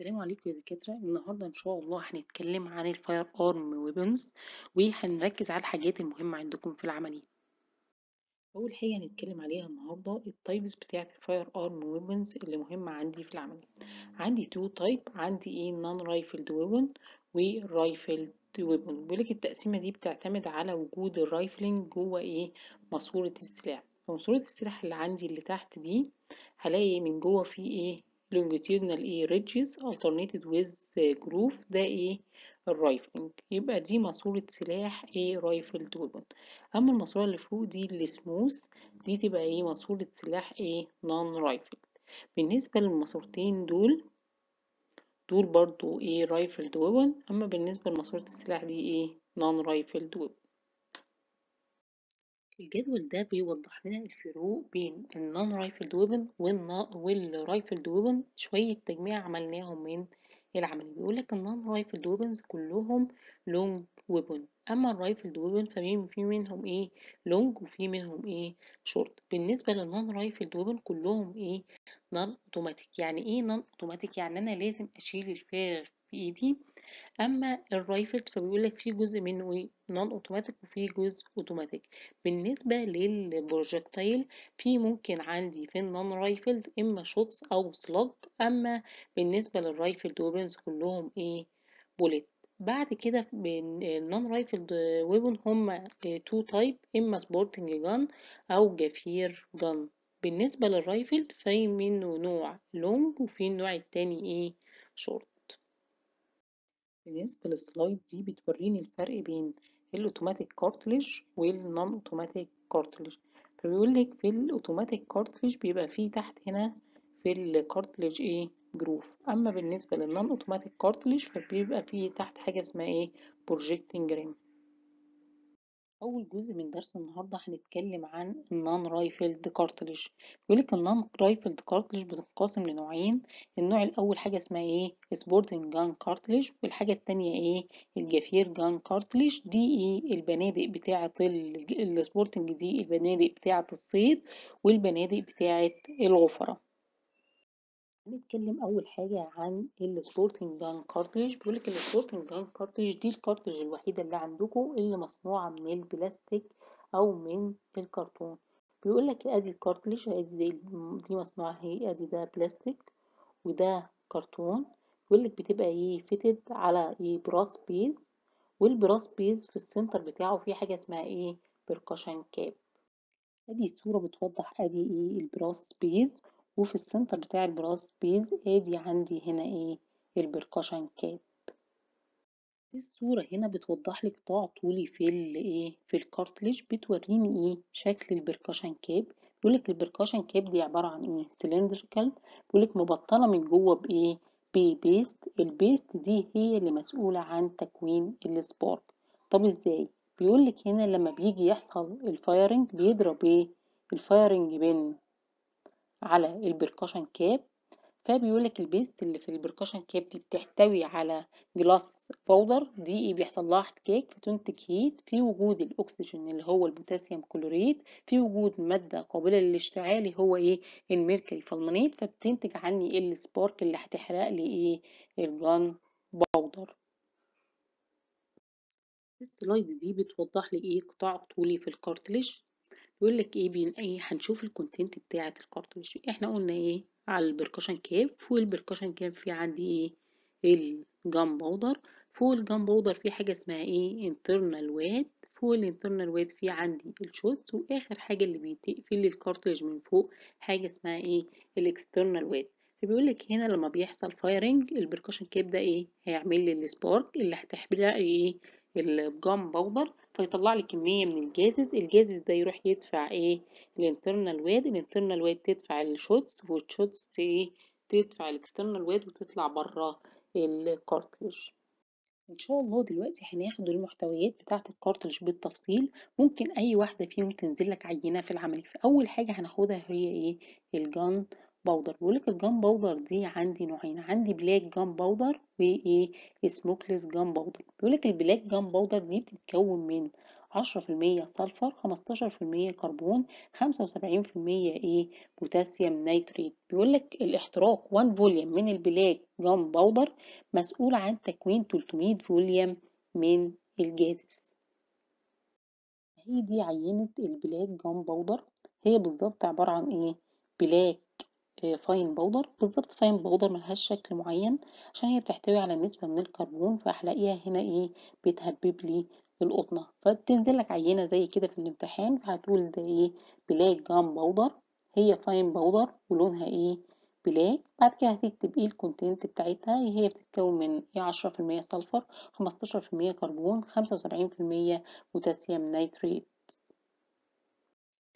السلام عليكم يا دكاترة. النهاردة إن شاء الله هنتكلم عن ال firearm weapons وهنركز على الحاجات المهمة عندكم في العملية. أول حاجة هنتكلم عليها النهاردة ال types بتاعة ال firearm weapons اللي مهمة عندي في العملية. عندي two type عندي إيه؟ non-rifled weapon و rifled weapon بيقولك التقسيمة دي بتعتمد على وجود ال rifling جوه إيه؟ ماسورة السلاح. فماسورة السلاح اللي عندي اللي تحت دي هلاقي من جوه فيه إيه؟ Longitudinal إيه ridges alternated with groove ده إيه؟ ال rifling يبقى دي ماسورة سلاح إيه rifled weapon أما الماسورة اللي فوق دي السموث دي تبقى إيه؟ ماسورة سلاح إيه non-rifled بالنسبة للماسورتين دول دول برضو إيه؟ rifled weapon أما بالنسبة لماسورة السلاح دي إيه؟ non-rifled weapon الجدول ده بيوضح لنا الفروق بين ال non-rifled weapon وال rifled weapon شوية تجميع عملناهم من العملي بيقولك ال non-rifled weapons كلهم long weapon أما ال rifled weapon ففي منهم إيه long وفي منهم إيه شورت بالنسبة لل non-rifled weapon كلهم إيه non-automatic يعني إيه non-automatic يعني أنا لازم أشيل الفارغ في إيدي أما ال rifled فبيقول لك في جزء منه إيه؟ non-automatic وفي جزء اوتوماتيك بالنسبة لل projectile في ممكن عندي في ال non-rifled إما shots أو slug أما بالنسبة لل rifled weapons كلهم إيه؟ bullet بعد كده ال non-rifled weapon هما two type إما sporting gun أو غفير gun بالنسبة لل rifled في منه نوع long وفي النوع التاني إيه؟ شورت بالنسبة لل slide دي بتوريني الفرق بين ال automatic cartridge وال non-automatic cartridge فبيقول لك في ال automatic cartridge بيبقى فيه تحت هنا في ال cartridge إيه؟ groove أما بالنسبة لل non-automatic cartridge فبيبقى فيه تحت حاجة اسمها إيه؟ projecting rim أول جزء من درس النهاردة هنتكلم عن ال non-rifled cartridge بيقولك ال non-rifled cartridge بتنقسم لنوعين. النوع الأول حاجة اسمها إيه؟ sporting gun cartridge والحاجة التانية إيه؟ الغفير gun cartridge دي إيه؟ البنادق بتاعة ال sporting دي البنادق بتاعة الصيد والبنادق بتاعة الغفر. هنتكلم أول حاجة عن ال sporting gun cartridge بيقولك ال sporting gun cartridge دي ال cartridge الوحيدة اللي عندكم اللي مصنوعة من البلاستيك أو من الكرتون. بيقولك أدي ال cartridge أدي دي, مصنوعة أهي أدي ده بلاستيك وده كرتون. بيقولك بتبقى إيه fitted على إيه brass base وال brass base في ال center بتاعه في حاجة اسمها إيه percussion cap أدي الصورة بتوضح أدي إيه ال brass base وفي ال center بتاع ال brass base آدي عندي هنا إيه؟ ال percussion cap الصورة هنا بتوضح لي قطاع طولي في الايه في ال cartridge بتوريني إيه؟ شكل ال percussion cap بيقولك ال percussion cap دي عبارة عن إيه؟ cylindrical بيقولك مبطنة من جوه بايه ب paste ال paste دي هي اللي مسؤولة عن تكوين ال spark طب إزاي؟ بيقولك هنا لما بيجي يحصل ال firing بيضرب إيه؟ ال firing pin على ال percussion cap فبيقولك ال paste اللي في ال percussion cap دي بتحتوي على glass powder دي إيه بيحصل لها احتكاك فتنتج heat في وجود الأكسجين اللي هو ال potassium chlorate في وجود مادة قابلة للاشتعال هو إيه ال mercury fulminate فبتنتج عندي ال spark اللي هتحرق لي إيه ال gun powder ال slide دي بتوضح لي إيه قطاع طولي في ال cartridge. بيقول لك إيه بين إيه هنشوف ال content بتاعة ال cartridge إحنا قلنا إيه على ال percussion cap. فوق ال percussion cap في عندي إيه ال gun powder فوق ال gun powder في حاجة اسمها إيه internal wad فوق ال internal wad في عندي ال shots وآخر حاجة اللي بتقفل ال cartridge من فوق حاجة اسمها إيه ال external wad فبيقول لك هنا لما بيحصل firing ال percussion cap ده إيه هيعمل لي ال spark اللي هتحرق إيه ال gun powder فيطلع لي كمية من الجازز الجازز ده يروح يدفع إيه؟ ال internal wad ال internal wad تدفع ال shots وال shots إيه؟ تدفع ال external wad وتطلع بره ال cartridge إن شاء الله دلوقتي هناخد المحتويات بتاعة ال cartridge بالتفصيل. ممكن أي واحدة فيهم تنزل لك عينة في العملية. فاول حاجة هناخدها هي إيه؟ ال gun powder بقولك ال gun powder دي عندي نوعين عندي black gun powder وإيه؟ smokeless gun powder بيقولك ال black gun powder دي بتتكون من 10% sulfur 15% كربون 75% إيه؟ potassium nitrate بيقول لك الاحتراق 1 volume من ال black gun powder مسؤول عن تكوين 300 volume من ال gases هي دي عينة ال black gun powder هي بالظبط عبارة عن إيه؟ black fine powder بالظبط fine powder ملهاش شكل معين عشان هي بتحتوي على نسبة من الكربون فهلاقيها هنا إيه بتهبب لي القطنة. فتنزل لك عينة زي كده في الامتحان فهتقول ده إيه black gun powder هي fine powder ولونها إيه black بعد كده هتكتب إيه ال content بتاعتها. هي بتتكون من إيه عشرة في المية sulfur خمستاشر في المية كربون خمسة وسبعين في المية potassium nitrate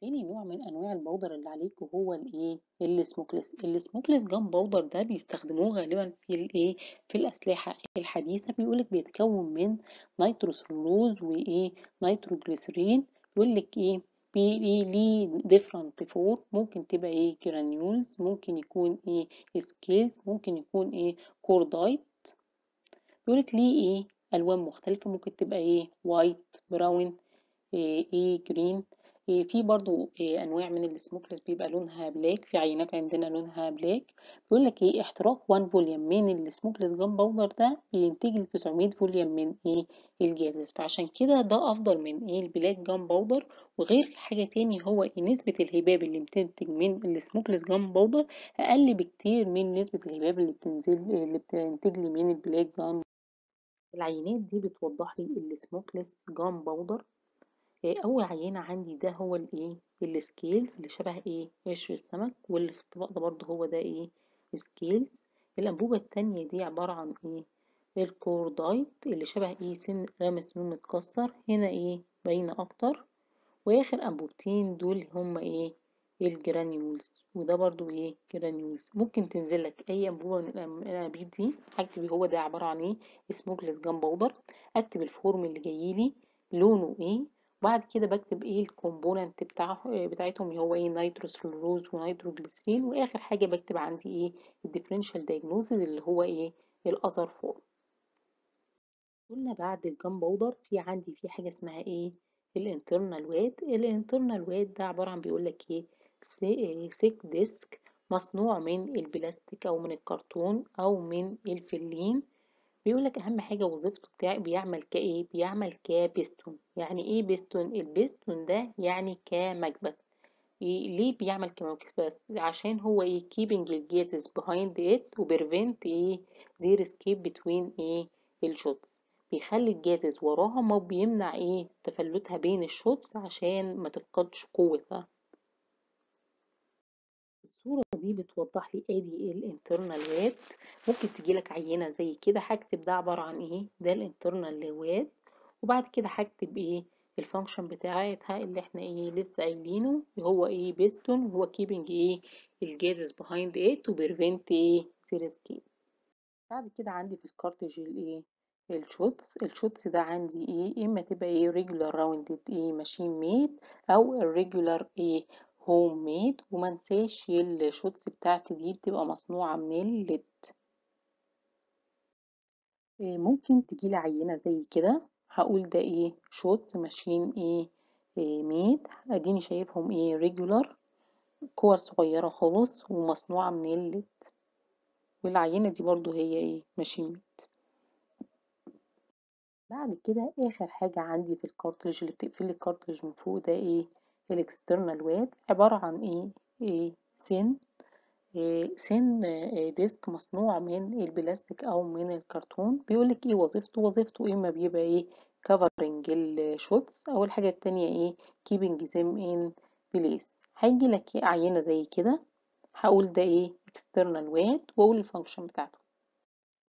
تاني نوع من أنواع ال powder اللي عليك وهو الإيه؟ ال smokeless ال smokeless gun powder ده بيستخدموه غالبا في الإيه؟ في الأسلحة الحديثة. بيقولك بيتكون من nitrocellulose وإيه؟ نيتروجليسرين. بيقولك إيه؟ بي ليه different form ممكن تبقى إيه؟ granules ممكن يكون إيه؟ scales ممكن يكون إيه؟ cordite بيقولك ليه إيه؟ ألوان مختلفة. ممكن تبقى إيه؟ white brown إيه, إيه؟ green في برضو أنواع من ال smokeless بيبقى لونها black في عينات عندنا لونها black بيقول لك إيه احتراق 1 volume من ال smokeless gun powder ده بينتج لي 900 volume من إيه ال gases. فعشان كده ده أفضل من إيه ال black gun powder وغير حاجة تاني هو إيه نسبة الهباب اللي بتنتج من ال smokeless gun powder أقل بكتير من نسبة الهباب اللي بتنزل اللي بتنتج لي من ال black gun العينات دي بتوضح لي ال smokeless gun powder أول عينة عندي ده هو الإيه ال scales اللي شبه إيه قشر السمك واللي في الطبق ده برضو هو ده إيه scales الأنبوبة التانية دي عبارة عن إيه ال cordite اللي شبه إيه سن قلم السنون متكسر هنا إيه باينة أكتر. وآخر أنبوبتين دول هما إيه ال granules وده برضو إيه granules ممكن تنزل لك أي أنبوبة من الأنابيب دي. هكتب هو ده عبارة عن إيه smokeless gun powder أكتب ال form اللي جايلي لونه إيه بعد كده بكتب إيه ال component بتاع بتاعتهم هو إيه nitrocellulose و nitroglycerin وآخر حاجة بكتب عندي إيه ال differential diagnosis اللي هو إيه ال other form قلنا بعد ال gun powder في عندي في حاجة اسمها إيه ال internal wad ال internal wad ده عبارة عن بيقول لك إيه thick disc مصنوع من البلاستيك أو من الكرتون أو من الفلين بيقول لك أهم حاجة وظيفته بتاع بيعمل كايه بيعمل كبستون يعني إيه piston ال piston ده يعني كمكبس. ليه بيعمل كمكبس؟ عشان هو إيه keeping ال gases behind it و prevent إيه their escape between إيه ال shots بيخلي ال gases وراها ما بيمنع إيه تفلتها بين ال shots عشان ما تفقدش قوتها. دي بتوضح لي ادي ال internal wad ممكن تجي لك عينة زي كده هكتب ده عبارة عن إيه؟ ده ال internal wad وبعد كده هكتب إيه؟ ال function بتاعتها اللي إحنا إيه؟ لسه قايلينه هو إيه؟ بيستون هو keeping إيه؟ ال gases behind it to prevent إيه their escape بعد كده عندي في ال cartridge الايه ال shots ال shots ده عندي إيه؟ إما تبقى إيه؟ regular rounded إيه؟ machine made أو ال irregular إيه؟ home made ومنساش ال shots بتاعتي دي بتبقى مصنوعة من ال lead إيه ممكن تجيلي عينة زي كده. هقول ده إيه؟ shots machine إيه, إيه made أديني شايفهم إيه؟ regular كور صغيرة خالص ومصنوعة من ال lead والعينة دي برضو هي إيه؟ machine made بعد كده آخر حاجة عندي في ال cartridge اللي بتقفل ال cartridge من فوق ده إيه؟ ال external wad عبارة عن إيه؟ إيه؟ thin. إيه؟ thin إيه؟ disc مصنوع من البلاستيك أو من الكرتون. بيقولك إيه وظيفته؟ وظيفته إما بيبقى إيه؟ covering ال shots أو الحاجة التانية إيه؟ keeping them in place هيجي لك عينة زي كده. هقول ده إيه؟ external wad وأقول ال function بتاعته.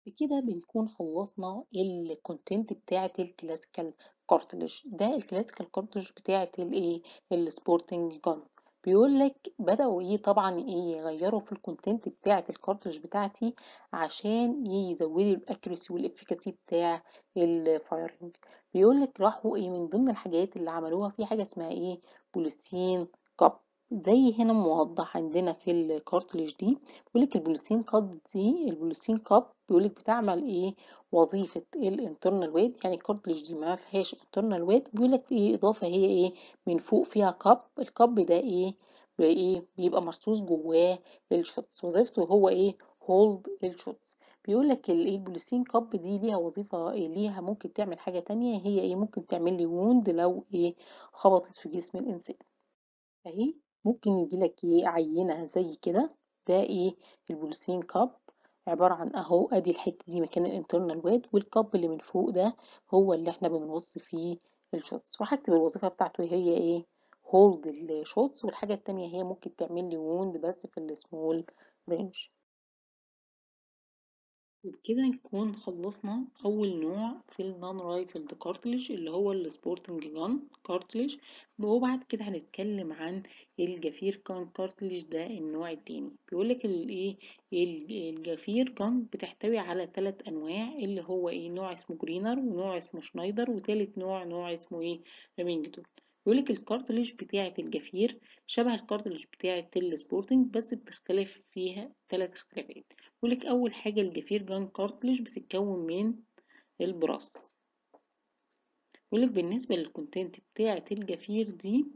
بكده بنكون خلصنا ال content بتاعة ال classical cartridge ده ال classical cartridge بتاعة الإيه؟ ال sporting gun بيقول لك بدأوا إيه طبعا إيه يغيروا في ال content بتاعة ال cartridge بتاعتي عشان يزودوا ال accuracy وال efficacy بتاع ال firing بيقول لك راحوا إيه من ضمن الحاجات اللي عملوها في حاجة اسمها إيه؟ polythene cup زي هنا موضح عندنا في ال cartridge دي بيقولك ال polythene cup دي ال polythene cup بيقولك بتعمل إيه؟ وظيفة ال internal wad يعني ال cartridge دي ما فيهاش internal wad بيقولك إيه إضافة هي إيه؟ من فوق فيها cup ال cup ده إيه؟ بإيه؟ بيبقى مرصوص جواه ال shots وظيفته هو إيه؟ hold ال shots بيقولك الايه ال polythene cup دي ليها وظيفة إيه؟ ليها ممكن تعمل حاجة تانية هي إيه؟ ممكن تعمل لي wound لو إيه؟ خبطت في جسم الإنسان. اهي ممكن يجيلك إيه عينة زي كده ده إيه ال polythene cup عبارة عن أهو أدي الحتة دي مكان ال internal wad وال cup اللي من فوق ده هو اللي إحنا بنرص فيه ال shots وهكتب الوظيفة بتاعته هي إيه hold ال shots والحاجة التانية هي ممكن تعمل لي wound بس في ال small range وبكده نكون خلصنا أول نوع في ال non-rifled cartridge اللي هو ال sporting gun cartridge وبعد كده هنتكلم عن الجفير gun cartridge ده النوع التاني. بيقولك الايه الجفير gun بتحتوي على ثلاث أنواع اللي هو إيه نوع اسمه Greener ونوع اسمه شنايدر وتالت نوع نوع اسمه إيه Remington بيقولك ال cartridge بتاعة الجفير شبه ال cartridge بتاعة ال sporting بس بتختلف فيها ثلاث اختلافات. بيقولك أول حاجة الجفير gun cartridge بتتكون من ال brass. بيقولك بالنسبة لل content بتاعة الجفير دي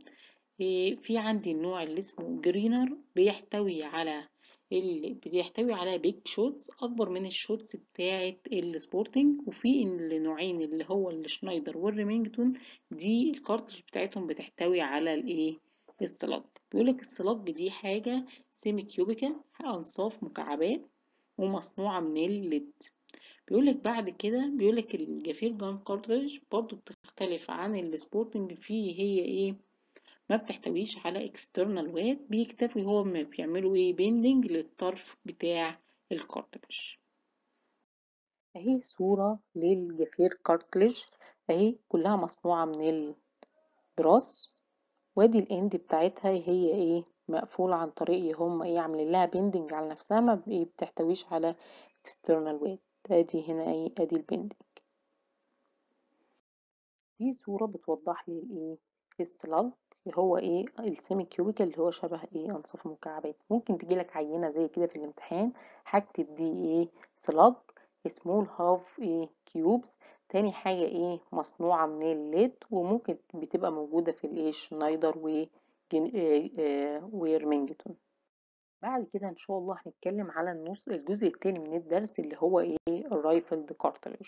في عندي النوع اللي اسمه Greener بيحتوي على اللي بيحتوي على big shots أكبر من ال shots بتاعة ال sporting وفي النوعين اللي هو ال Schneider وال Remington دي ال cartridge بتاعتهم بتحتوي على الإيه؟ ال slug. بيقولك ال slug دي حاجة semi-cubical انصاف مكعبات ومصنوعة من ال lead. بيقولك بعد كده بيقولك الجفير gun cartridge برضو بتختلف عن ال sporting فيه هي إيه ما بتحتويش على external wad بيكتفي هو ما بيعملوا إيه bending للطرف بتاع ال cartridge أهي صورة للجفير cartridge أهي كلها مصنوعة من ال brass وادي ال end بتاعتها هي إيه؟ مقفولة عن طريق هم إيه عاملين لها bending على نفسها ما بتحتويش على external wad. أدي هنا إيه أدي ال bending دي صورة بتوضح لي الايه ال slug اللي هو إيه ال semi-cubical اللي هو شبه إيه أنصاف مكعبات. ممكن تجيلك عينة زي كده في الامتحان هكتب دي إيه slug small half إيه cubes تاني حاجة إيه مصنوعة من ال lead وممكن بتبقى موجودة في الايه شنايدر و Remington بعد كده إن شاء الله هنتكلم على النص الجزء التاني من الدرس اللي هو إيه ال rifled cartridge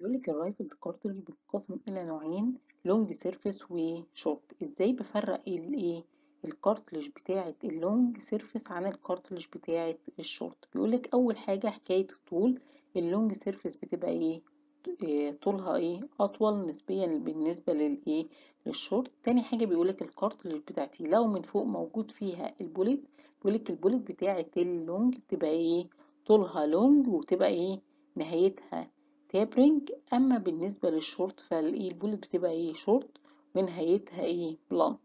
لك ال rifled cartridge بينقسم إلى نوعين long service و short إزاي بفرق الايه ال cartridge بتاعة ال long service عن ال cartridge بتاعة الشورت بيقول لك أول حاجة حكاية الطول ال long service بتبقى إيه؟ طولها إيه؟ أطول نسبيا بالنسبة للايه للشورت. تاني حاجة بيقولك ال cartridge بتاعتي. لو من فوق موجود فيها ال bullet بيقولك ال bullet بتاعة ال long بتبقى إيه؟ طولها long وبتبقى إيه؟ نهايتها tapering أما بالنسبة للشورت فالايه ال bullet بتبقى إيه؟ شورت ونهايتها إيه؟ blunt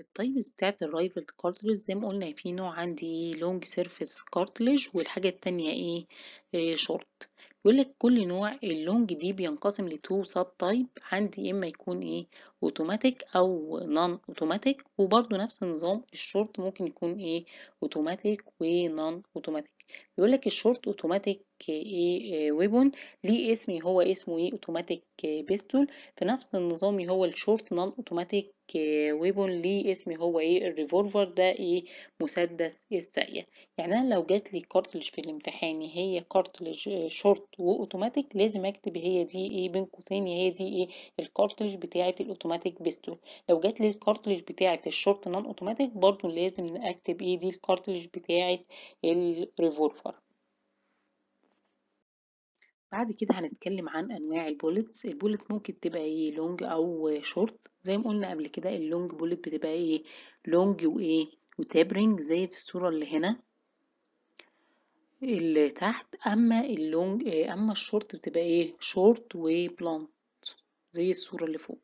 ال types بتاعت ال rifled cartridge زي ما قلنا في نوع عندي long service cartridge والحاجة التانية إيه, إيه شورت يقول لك كل نوع ال long دي بينقسم ل two subtype عندي إما يكون إيه اوتوماتيك أو non-automatic وبرده نفس النظام الشورت ممكن يكون إيه automatic و non-automatic يقول لك ال short automatic إيه weapon ليه اسم هو اسمه إيه automatic pistol. في نفس النظام هو ال short non-automatic weapon ليه اسم هو إيه ال revolver ده إيه مسدس الساقية. يعني أنا لو جات لي cartridge في الامتحان هي cartridge short و automatic لازم أكتب هي دي إيه بين قوسين هي دي إيه ال cartridge بتاعة ال automatic pistol. لو جات لي ال cartridge بتاعة ال short non-automatic برضو لازم أكتب إيه دي ال cartridge بتاعة ال revolver بعد كده هنتكلم عن أنواع ال bullets. ال bullet ممكن تبقى إيه long أو شورت. زي ما قلنا قبل كده ال long bullet بتبقى إيه long وايه و tapering زي في الصورة اللي هنا. اللي تحت أما ال long أما الشورت بتبقى إيه short و blunt زي الصورة اللي فوق.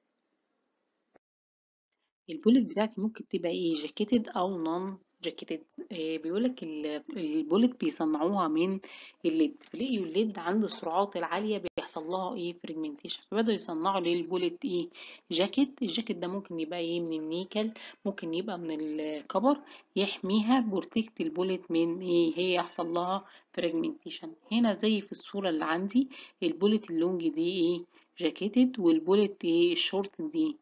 ال bullet بتاعتي ممكن تبقى إيه jacketed أو non-jacketed بيقولك ال- bullet بيصنعوها من ال lead. فلقيوا ال lead عند السرعات العالية بيحصل لها إيه fragmentation فبدأوا يصنعوا لل bullet إيه جاكيت. الجاكيت ده ممكن يبقى إيه من النيكل ممكن يبقى من ال copper يحميها protect ال bullet من إيه هي يحصل لها fragmentation هنا زي في الصورة اللي عندي ال bullet ال long دي إيه jacketed وال bullet إيه الشورت دي.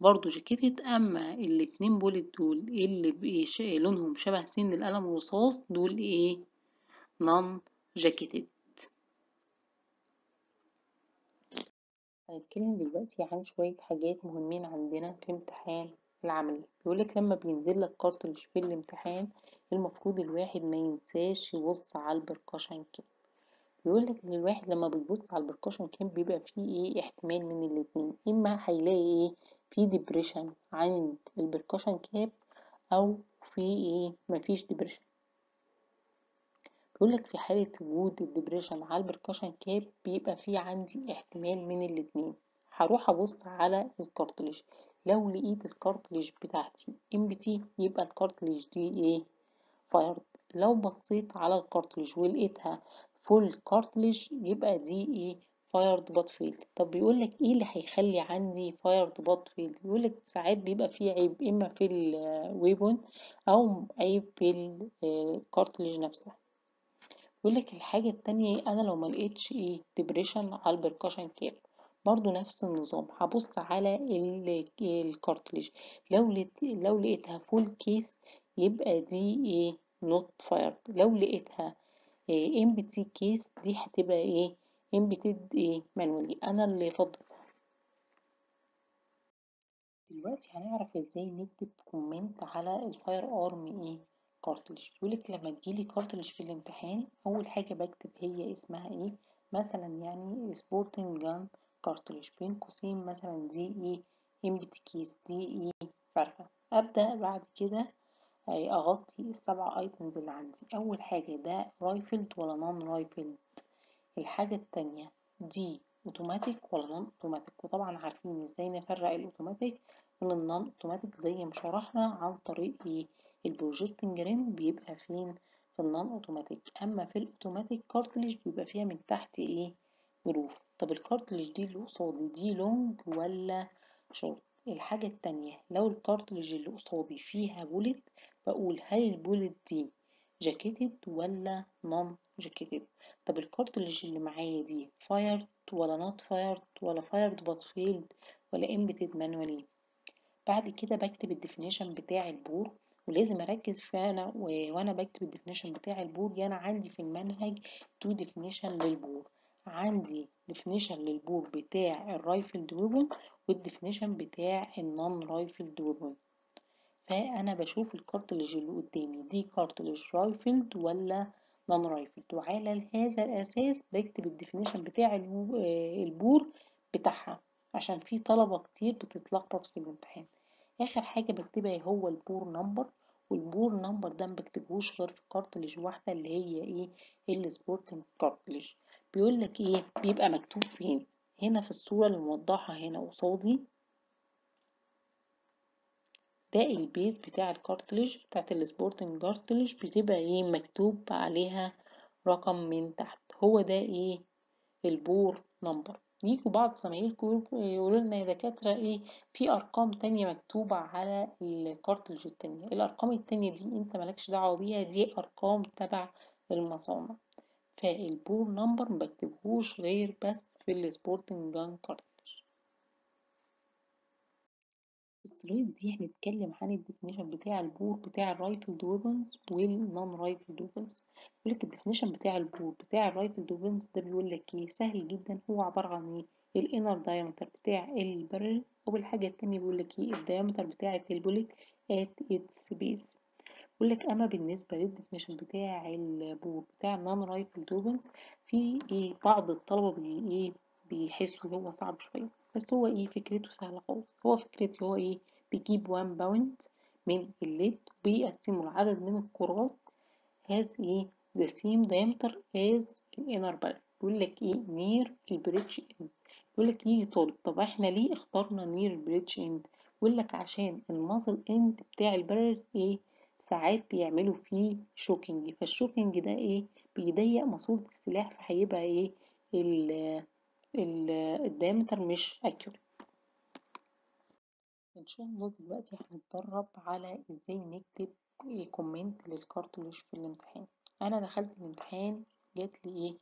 برضو jacketed اما الاتنين bullet دول اللي بيش- لونهم شبه سن القلم الرصاص دول إيه؟ non-jacketed. هنتكلم دلوقتي عن شوية حاجات مهمين عندنا في امتحان العملي بيقولك لما بينزل لك cartridge في الامتحان المفروض الواحد ما ينساش يبص على ال percussion cap بيقولك إن الواحد لما بيبص على ال percussion cap بيبقى فيه إيه؟ احتمال من الاتنين. إما هيلاقي إيه؟ في depression عند ال percussion cap أو في إيه؟ مفيش depression بيقولك في حالة وجود ال depression على ال percussion cap بيبقى في عندي احتمال من الاتنين. هروح أبص على ال cartridge لو لقيت ال cartridge بتاعتي empty يبقى ال cartridge دي إيه؟ fired لو بصيت على ال cartridge ولقيتها full cartridge يبقى دي إيه؟ fired but failed طب بيقولك إيه اللي هيخلي عندي fired but failed بيقولك ساعات بيبقى فيه عيب إما في ال weapon أو عيب في ال cartridge نفسها. يقولك الحاجة التانية أنا لو ملقتش إيه؟ depression على ال percussion cap برضو نفس النظام. هبص على ال- ال cartridge لو لو لقيتها full case يبقى دي إيه؟ not fired لو لقيتها إيه؟ empty case دي هتبقى إيه؟ emptied إيه manually أنا اللي فضيتها دلوقتي هنعرف إزاي نكتب comment على ال firearm إيه؟ cartridge بيقولك لما تجيلي cartridge في الامتحان أول حاجة بكتب هي اسمها إيه؟ مثلا يعني sporting gun cartridge بين قوسين مثلا دي إيه empty case دي إيه فارغه أبدأ بعد كده آه، أغطي السبع items اللي عندي. أول حاجة ده rifled ولا non rifled الحاجة التانية دي اوتوماتيك ولا non automatic وطبعا عارفين إزاي نفرق الاوتوماتيك من ال non automatic زي ما شرحنا عن طريق إيه؟ ال projecting rim بيبقى فين؟ في ال non automatic أما في ال automatic cartridge بيبقى فيها من تحت إيه؟ groove طب ال cartridge دي اللي قصادي دي long ولا شورت الحاجة التانية لو ال cartridge اللي قصادي فيها bullet بقول هل ال bullet دي jacketed ولا non jacketed طب ال cartridge اللي معايا دي fired ولا not fired ولا fired but failed ولا emptied manually بعد كده بكتب ال definition بتاع ال bore ولازم أركز في أنا وأنا بكتب ال definition بتاع ال bore يعني عندي في المنهج two definition لل bore. عندي ديفينيشن للبور بتاع الرايفلد ويبون والديفينيشن بتاع النون رايفلد ويبون فأنا بشوف ال cartridge اللي قدامي دي cartridge rifled ولا non rifled وعلى هذا الأساس بكتب ال definition بتاع آه، ال bore بتاعها عشان في طلبة كتير بتتلخبط في الامتحان. آخر حاجة بكتبها هو ال bore number وال bore number ده مبكتبهوش غير في cartridge واحدة اللي هي إيه ال sporting cartridge بيقول لك إيه بيبقى مكتوب فين؟ هنا في الصورة اللي موضحها هنا قصادي. ده ال base بتاع ال cartridge بتاعت ال sporting cartridge بتبقى إيه مكتوب عليها رقم من تحت. هو ده إيه ال bore number. يجوا بعض زمايلكم يقولوا لنا يا دكاترة إيه في أرقام تانية مكتوبة على ال cartridge التانية. الأرقام التانية دي انت مالكش دعوة بيها دي أرقام تبع المصانع. فال bore number مبكتبهوش غير بس في ال sporting gun cartridge ال slide دي هنتكلم عن ال definition بتاع ال bore بتاع ال rifled weapons والنون رايفلد ويبنز لك الديفينيشن بتاع البور بتاع الرايفلد ويبنز ده بيقول لك إيه؟ سهل جدا هو عبارة عن إيه؟ ال inner diameter بتاع ال barrel وبالحاجة التانية بيقول لك إيه؟ ال diameter بتاع ال bullet at its base بيقول لك أما بالنسبة لل definition بتاع ال bore بتاع ال non rifled weapons في إيه؟ بعض الطلبة بي بيحسوا هو صعب شوية بس هو إيه فكرته سهلة خالص. هو فكرتي هو إيه بيجيب 1 pound من ال lead وبيقسمه لعدد من الكرات has إيه the same diameter as ال inner barrel بيقول لك إيه near ال breech end. بيقول لك يجي طالب طب إحنا ليه اخترنا near ال breech end بيقول لك عشان ال muzzle end بتاع ال barrel إيه ساعات بيعملوا فيه choking فال choking ده إيه بيضيق ماسورة السلاح فهيبقى إيه ال diameter مش accurate إن شاء الله دلوقتي هنتدرب على إزاي نكتب comment لل cartridge في الامتحان. أنا دخلت الامتحان جات لي إيه؟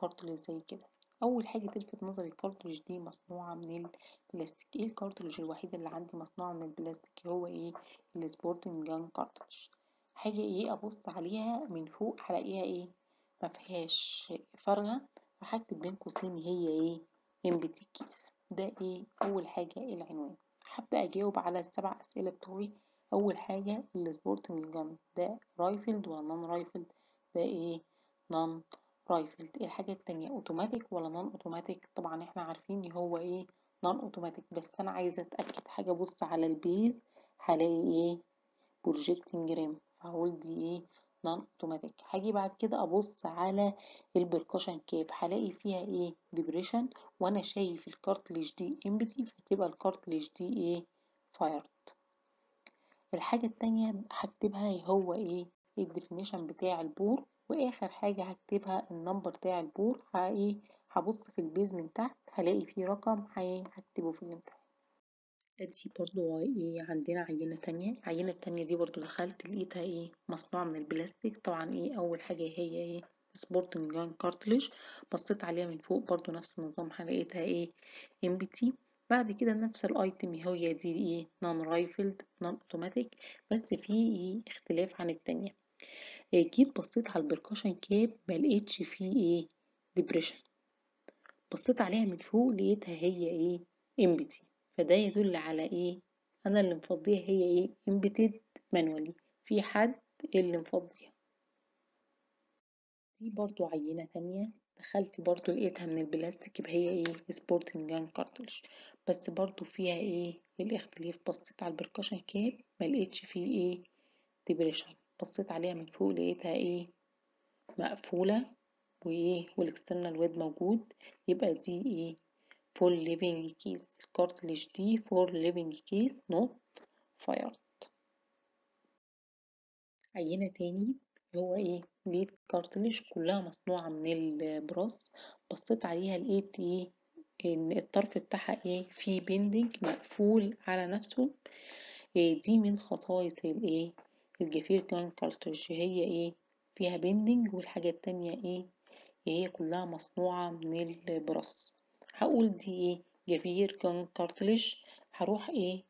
cartridge زي كده. أول حاجة تلفت نظري ال cartridge دي مصنوعة من البلاستيك. إيه ال cartridge الوحيد اللي عندي مصنوعة من البلاستيك؟ هو إيه؟ ال sporting gun cartridge حاجة إيه؟ أبص عليها من فوق هلاقيها إيه؟ ما فيهاش فهكتب بين قوسين هي إيه؟ empty case ده إيه؟ أول حاجة العنوان. هبدأ أجاوب على السبع أسئلة بتوعي. أول حاجة ال sporting gun ده rifled ولا non rifled ده إيه؟ non rifled إيه الحاجة التانية؟ أوتوماتيك ولا non automatic طبعا إحنا عارفين إن هو إيه؟ non automatic بس أنا عايزة أتأكد حاجة. ابص على ال base هلاقي إيه؟ projecting rim فهقول دي إيه؟ non automatic هاجي بعد كده أبص على ال percussion cap هلاقي فيها إيه؟ depression وأنا شايف ال cartridge دي empty فتبقى ال cartridge دي إيه fired الحاجة التانية هكتبها هو إيه؟ ال definition بتاع ال bore. وآخر حاجة هكتبها ال number بتاع ال bore. إيه؟ هبص في ال base من تحت هلاقي فيه رقم هكتبه في الامتحان. ادي برضو إيه عندنا عينة تانية. العينة التانية دي برضو دخلت لقيتها إيه مصنوعة من البلاستيك. طبعا إيه أول حاجة هي إيه sporting gun cartridge بصيت عليها من فوق برضو نفس النظام لقيتها إيه empty بعد كده نفس ال items هي دي إيه non rifled non automatic بس في إيه اختلاف عن التانية. إيه جيت بصيت على ال percussion cap ملقيتش فيه إيه depression بصيت عليها من فوق لقيتها هي إيه empty فده يدل على إيه؟ أنا اللي مفضيها هي إيه؟ emptied manually في حد اللي مفضيها دي برضو عينة تانية. دخلت برضو لقيتها من البلاستيك يبقى هي إيه؟ sporting gun cartridge بس برضو فيها إيه؟ الاختلاف. بصيت على ال percussion cap ملقيتش فيه إيه؟ depression بصيت عليها من فوق لقيتها إيه؟ مقفولة وإيه؟ وال external wad موجود. يبقى دي إيه؟ full living case ال cartridge دي full living case not fired عينة تاني هو إيه؟ لقيت cartridge كلها مصنوعة من ال brass بصيت عليها لقيت إيه؟ إن الطرف بتاعها إيه؟ في bending مقفول على نفسه. إيه دي من خصائص الايه ال Gevear gun cartridge هي إيه؟ فيها bending والحاجة التانية إيه هي كلها مصنوعة من ال brass. هقول دي إيه؟ gun cartridge هروح إيه,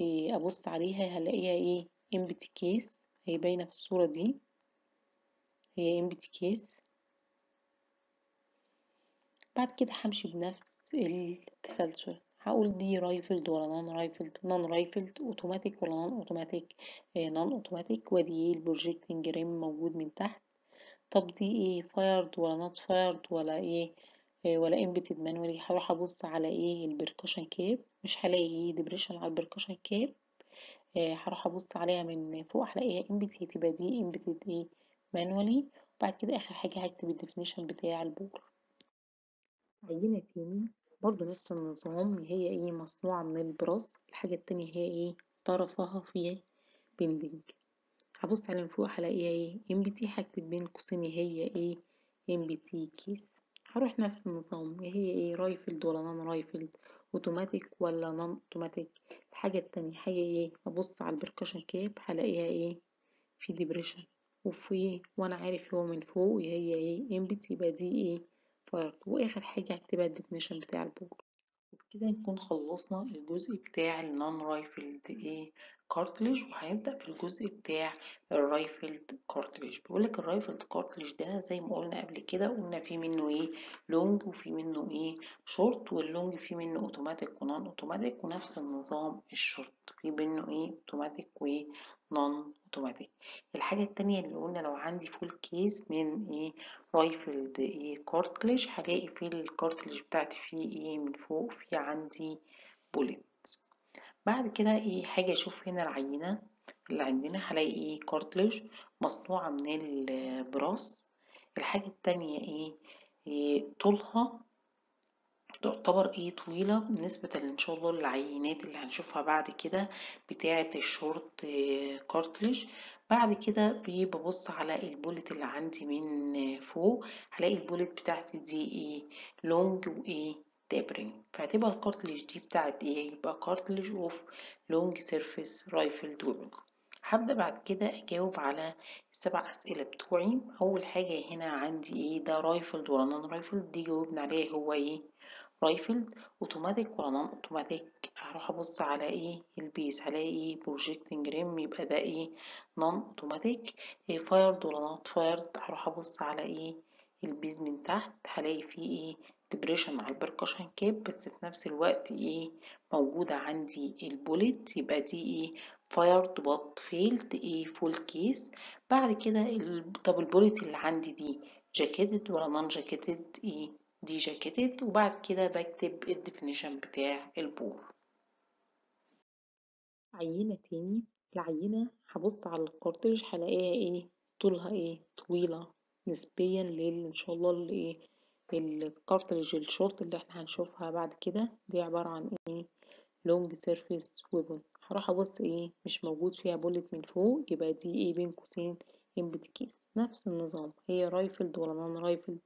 إيه أبص عليها هلاقيها إيه؟ empty case هي باينة في الصورة دي. هي empty case بعد كده همشي بنفس التسلسل. هقول دي rifled ولا non rifled non rifled automatic ولا non automatic non automatic وأدي إيه؟ ال projecting rim موجود من تحت. طب دي إيه؟ fired ولا not fired ولا إيه؟ ولا emptied manually هروح أبص على إيه؟ ال percussion cap مش هلاقي إيه depression على ال percussion cap هروح أبص عليها من فوق هلاقيها empty تبقى دي emptied إيه manually. وبعد كده آخر حاجة هكتب ال definition بتاع ال bore عينة تاني. برضو نفس النظام هي إيه؟ مصنوعة من ال brass. الحاجة التانية هي إيه؟ طرفها فيها bending هبص على من فوق هلاقيها إيه؟ empty هكتب بين قوسين هي إيه؟ empty case. هروح نفس النظام. هي إيه؟ rifled ولا non rifled؟ automatic ولا non automatic؟ الحاجة التانية حاجة إيه؟ أبص على ال percussion cap هلاقيها إيه؟ في depression وفي وأنا عارف هو من فوق هي إيه؟ empty يبقى دي إيه؟ fired وآخر حاجة هكتبها ال definition بتاع ال bore وبكده نكون خلصنا الجزء بتاع ال non rifled إيه cartridge وهنبدأ في الجزء بتاع ال rifled cartridge بيقولك ال rifled cartridge ده زي ما قلنا قبل كده قلنا في منه إيه long وفي منه إيه شورت وال long في منه automatic و non automatic ونفس النظام الشورت في منه إيه automatic و non automatic الحاجة التانية اللي قلنا لو عندي full case من إيه rifled إيه cartridge هلاقي في ال cartridge بتاعتي فيه إيه من فوق في عندي bullet بعد كده إيه حاجة أشوف هنا العينة. اللي عندنا هلاقي إيه cartridge مصنوعة من ال brass الحاجة التانية إيه, إيه طولها تعتبر إيه طويلة بالنسبة إن شاء الله للعينات اللي هنشوفها بعد كده بتاعة ال short cartridge بعد كده ببص على ال bullet اللي عندي من فوق هلاقي ال bullet بتاعتي دي إيه long وايه tapering فهتبقى ال cartridge دي بتاعت إيه يبقى cartridge of long service rifle weapon هبدأ بعد كده أجاوب على السبع أسئلة بتوعي. أول حاجة هنا عندي إيه ده rifled ولا non rifled دي جاوبنا عليها هو إيه rifled automatic ولا non automatic؟ هروح أبص على إيه؟ ال base هلاقي projecting rim يبقى ده إيه؟ non automatic. إيه fired ولا not fired هروح أبص على إيه؟ ال base من تحت. هلاقي فيه إيه؟ depression على ال percussion cap بس في نفس الوقت إيه؟ موجودة عندي ال bullet. يبقى دي إيه؟ fired but failed إيه؟ full case بعد كده طب ال bullet اللي عندي دي jacketed ولا non jacketed إيه؟ دي jacketed وبعد كده بكتب ال definition بتاع ال bore عينة تاني. العينة هبص على ال cartridge هلاقيها إيه؟ طولها إيه؟ طويلة. نسبيا لل إن شاء الله الايه ال cartridge ال short اللي إحنا هنشوفها بعد كده. دي عبارة عن إيه؟ long service weapon هروح أبص إيه؟ مش موجود فيها bullet من فوق يبقى دي إيه؟ بين قوسين empty case نفس النظام. هي rifled ولا non rifled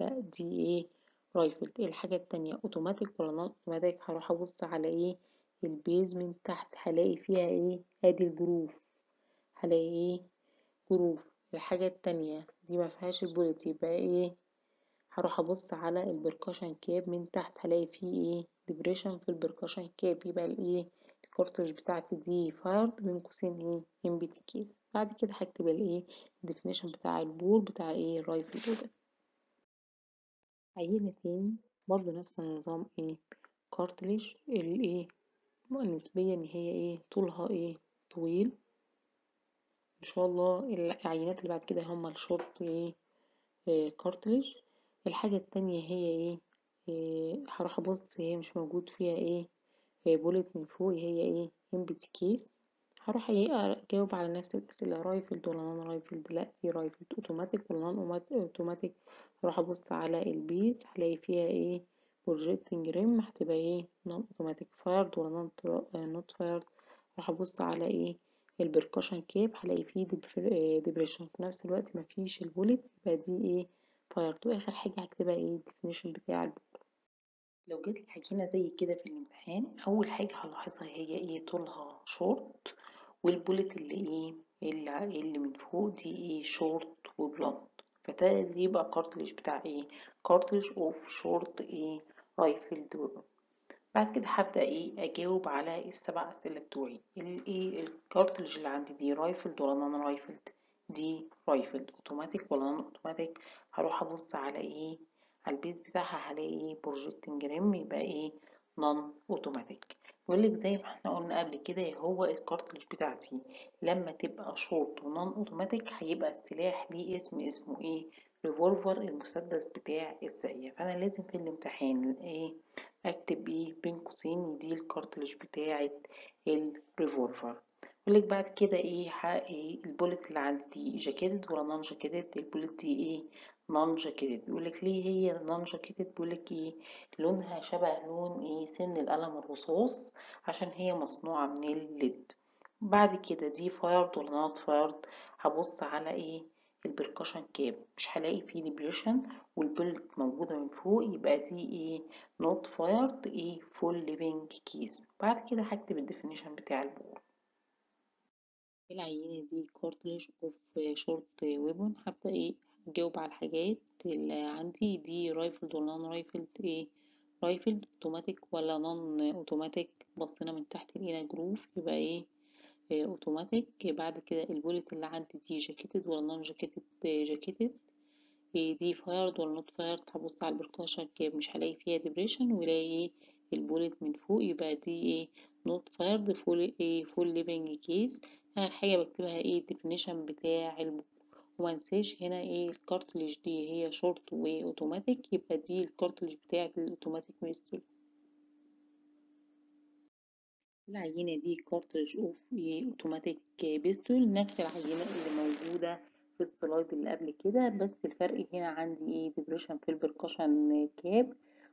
لا دي إيه؟ rifled إيه الحاجة التانية؟ اوتوماتيك ولا non automatic هروح أبص على إيه؟ ال base من تحت. هلاقي فيها إيه؟ آدي ال groove. هلاقي إيه؟ groove. الحاجة التانية دي ما فيهاش ال bullet. يبقى إيه؟ هروح أبص على ال percussion cap من تحت. هلاقي فيه إيه؟ depression في ال percussion cap يبقى الايه ال cartridge بتاعتي دي fired بين قوسين إيه؟ empty case بعد كده هكتب الايه ال definition بتاع ال bore بتاع إيه؟ rifle weapon عينة تاني برضو نفس النظام إيه cartridge الايه نسبيا هي إيه طولها إيه طويل. إن شاء الله العينات اللي بعد كده هما الشورت إيه, cartridge الحاجة التانية هي إيه, إيه هروح أبص هي مش موجود فيها إيه, bullet من فوق هي إيه empty case هروح أجاوب على نفس الأسئلة rifled ولا non rifled لا دي rifled automatic ولا non automatic هروح أبص على ال base هلاقي فيها إيه؟ projecting rim هتبقى إيه؟ non automatic fired ولا not fired هروح أبص على إيه؟ ال percussion cap هلاقي فيه depression في نفس الوقت مفيش ال bullet يبقى دي إيه؟ fired وآخر حاجة هكتبها إيه؟ ال definition بتاع ال bore لو جت العينة زي كده في الامتحان أول حاجة هلاحظها هي إيه؟ طولها short وال bullet اللي إيه؟ اللي من فوق دي إيه؟ short و blunt فده يبقى cartridge بتاع إيه؟ cartridge of short إيه؟ rifled weapon بعد كده هبدأ إيه؟ أجاوب على السبع أسئلة بتوعي. الايه ال cartridge اللي عندي دي rifled ولا non rifled دي rifled. automatic ولا non automatic هروح أبص على إيه؟ على ال base بتاعها هلاقي إيه؟ projecting rim يبقى إيه؟ non automatic بيقول لك زي ما إحنا قلنا قبل كده هو ال cartridge بتاعتي. لما تبقى short و non automatic هيبقى السلاح ليه اسم اسمه إيه؟ revolver المسدس بتاع الساقية. فأنا لازم في الامتحان إيه؟ أكتب إيه؟ بين قوسين دي ال cartridge بتاعة ال revolver يقول لك بعد كده إيه؟ إيه؟ ال bullet اللي عندي دي jacketed ولا non jacketed ال bullet دي إيه؟ non jacketed بيقول لك ليه هي non jacketed بيقول لك إيه؟ لونها شبه لون إيه؟ سن القلم الرصاص عشان هي مصنوعة من ال lead. بعد كده دي fired ولا not fired هبص على إيه؟ ال percussion cap مش هلاقي فيه depression وال bullet موجودة من فوق يبقى دي إيه؟ not fired إيه full living case بعد كده هكتب ال definition بتاع ال bore العينة دي cartridge of short weapon هبدأ إيه؟ اجاوب على الحاجات اللي عندي دي rifled ولا non rifled إيه؟ rifled automatic ولا non automatic؟ بصينا من تحت لقينا groove يبقى إيه؟ أوتوماتيك. بعد كده ال bullet اللي عندي دي jacketed ولا non jacketed jacketed دي fired ولا not fired هبص على ال percussion cap مش هلاقي فيها depression ولاقي إيه؟ ال bullet من فوق يبقى دي إيه؟ not fired full إيه؟ full living case اخر حاجة بكتبها إيه؟ ال definition بتاع ال bore وما انساش هنا إيه ال cartridge دي هي short و automatic يبقى دي ال cartridge بتاعة ال automatic pistol العينة دي cartridge of automatic pistol نفس العينة اللي موجودة في ال slide اللي قبل كده بس الفرق هنا عندي إيه depression في ال percussion cap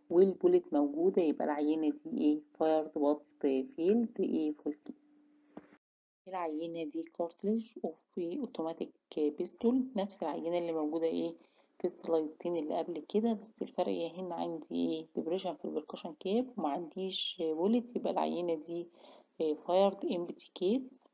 وال bullet موجودة يبقى العينة دي إيه fired but failed إيه full العينة دي cartridge of automatic pistol نفس العينة اللي موجودة إيه في ال slide تين اللي قبل كده بس الفرق هنا عندي إيه depression في ال percussion cap ومعنديش bullet يبقى العينة دي fired empty case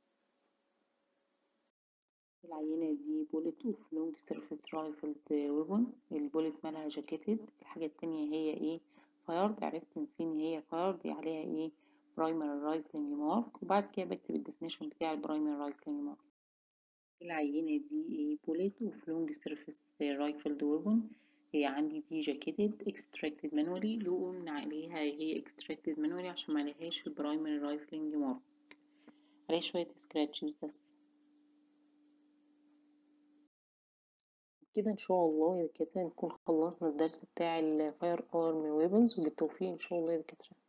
العينة دي bullet of long service rifled weapon ال bullet مالها jacketed الحاجة التانية هي إيه fired عرفت من فين هي fired عليها إيه primary rifling mark وبعد كده بكتب ال definition بتاع ال primary rifling mark العينة دي إيه bullet of long service rifled weapon هي عندي دي jacketed extracted manually لو قلنا عليها هي extracted manually عشان ملهاش ال primary rifling mark عليها شوية scratches بس. كده إن شاء الله يا دكاترة نكون خلصنا الدرس بتاع ال firearm weapons وبالتوفيق إن شاء الله يا دكاترة